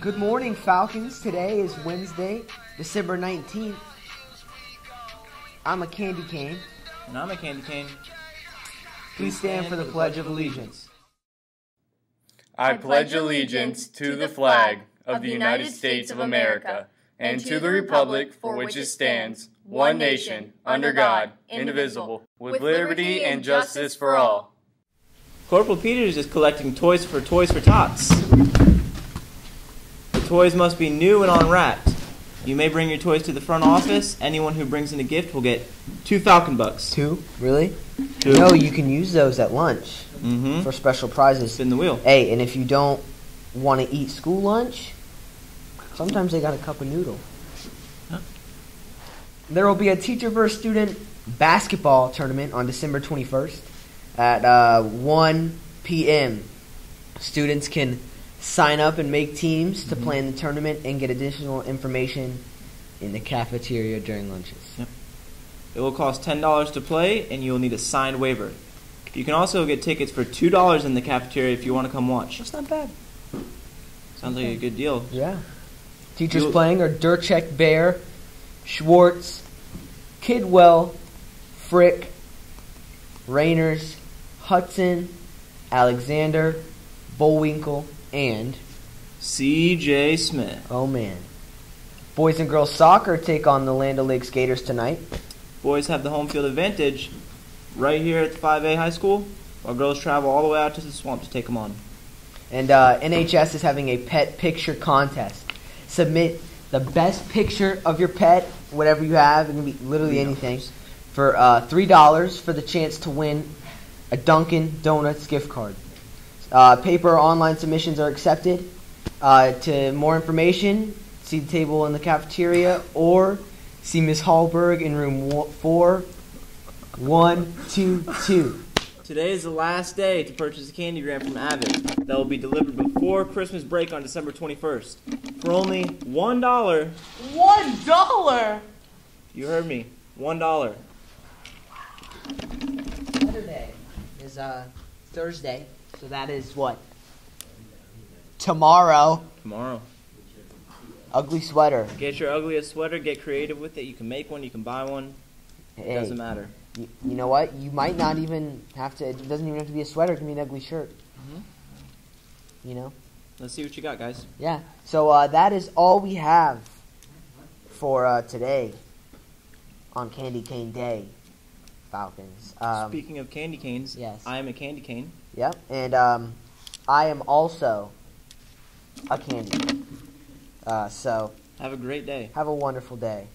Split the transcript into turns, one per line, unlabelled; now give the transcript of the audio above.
Good morning, Falcons. Today is Wednesday, December 19th. I'm a candy cane.
And I'm a candy cane.
Please stand for the Pledge of Allegiance.
I pledge allegiance to the flag of the United States of America and to the republic for which it stands, one nation, under God, indivisible, with liberty and justice for all.
Corporal Peters is collecting toys for Toys for Tots. Toys must be new and unwrapped. You may bring your toys to the front office. Anyone who brings in a gift will get two Falcon Bucks.
Two? Really?
Two.
No, you can use those at lunch
Mm-hmm.
for special prizes.
Spin the wheel.
Hey, and if you don't want to eat school lunch, sometimes they got a cup of noodle.
Huh?
There will be a teacher versus student basketball tournament on December 21st at uh, 1 p.m. Students can sign up and make teams to mm-hmm. play in the tournament and get additional information in the cafeteria during lunches. Yep.
It will cost ten dollars to play, and you will need a signed waiver. You can also get tickets for two dollars in the cafeteria if you want to come watch.
That's not bad.
Sounds like a good deal.
Yeah. Teachers
You-
playing are Durchek Bear, Schwartz, Kidwell, Frick, Rainers, Hudson, Alexander, Bullwinkle, and
C.J. Smith.
oh man. Boys and girls soccer take on the Land O'Lakes Gators tonight.
Boys have the home field advantage right here at the Fivay high school, while girls travel all the way out to the swamp to take them on.
And uh, NHS is having a pet picture contest. Submit the best picture of your pet, whatever you have, it can be literally anything, for uh, three dollars for the chance to win a Dunkin' Donuts gift card. Uh, paper or online submissions are accepted. Uh, to more information, see the table in the cafeteria or see Miss Hallberg in room wo- four, one, two, two.
Today is the last day to purchase a candy gram from Avid that will be delivered before Christmas break on December 21st for only one dollar.
One dollar.
You heard me, one dollar.
Saturday is uh, Thursday, so that is what? Tomorrow.
Tomorrow.
Ugly sweater.
Get your ugliest sweater. Get creative with it. You can make one. You can buy one. It
Hey,
doesn't matter.
You, you know what? You might not even have to. It doesn't even have to be a sweater. It can be an ugly shirt.
Mhm.
You know?
Let's see what you got, guys.
Yeah. So uh, that is all we have for uh, today on Candy Cane Day, Falcons. Um,
Speaking of candy canes,
yes,
I am a candy cane.
Yep, and um, I am also a candy cane. Uh, so
have a great day.
Have a wonderful day.